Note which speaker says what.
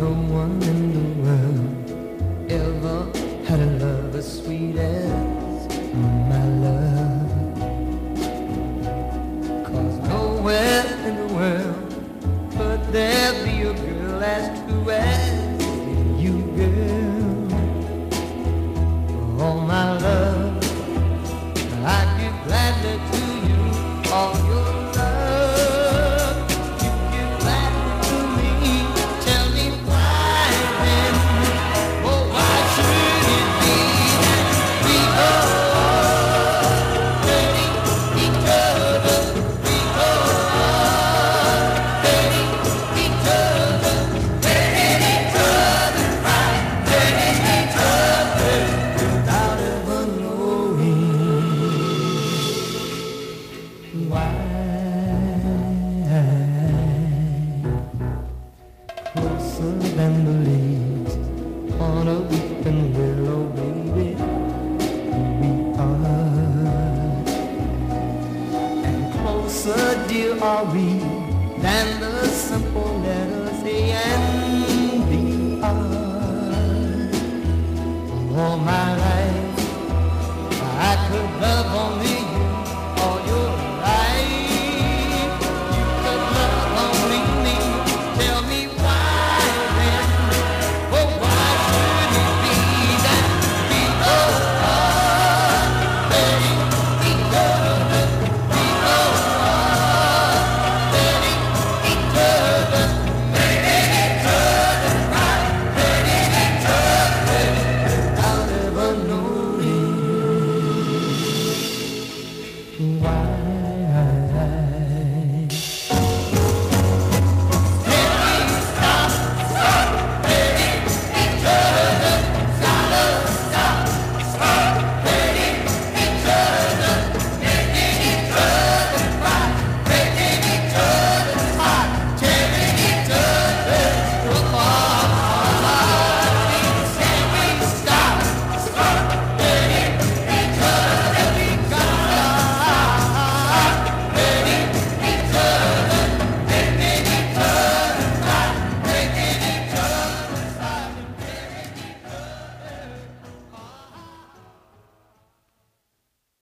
Speaker 1: no one in the world ever had a love as sweet. Are we than the simple